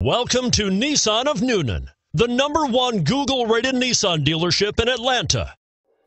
Welcome to Nissan of Newnan, the number one Google rated Nissan dealership in Atlanta.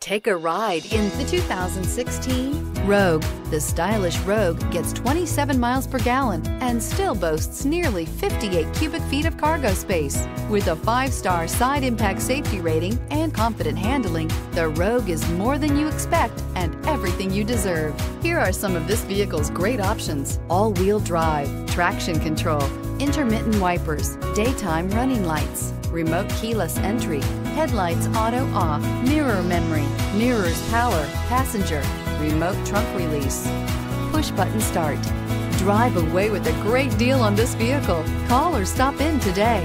Take a ride in the 2016 Rogue. The stylish Rogue gets 27 miles per gallon and still boasts nearly 58 cubic feet of cargo space. With a five star side impact safety rating and confident handling, the Rogue is more than you expect and everything you deserve. Here are some of this vehicle's great options all wheel drive, traction control, intermittent wipers, daytime running lights remote keyless entry, headlights auto off, mirror memory, mirrors power, passenger, remote trunk release, push button start. Drive away with a great deal on this vehicle. Call or stop in today.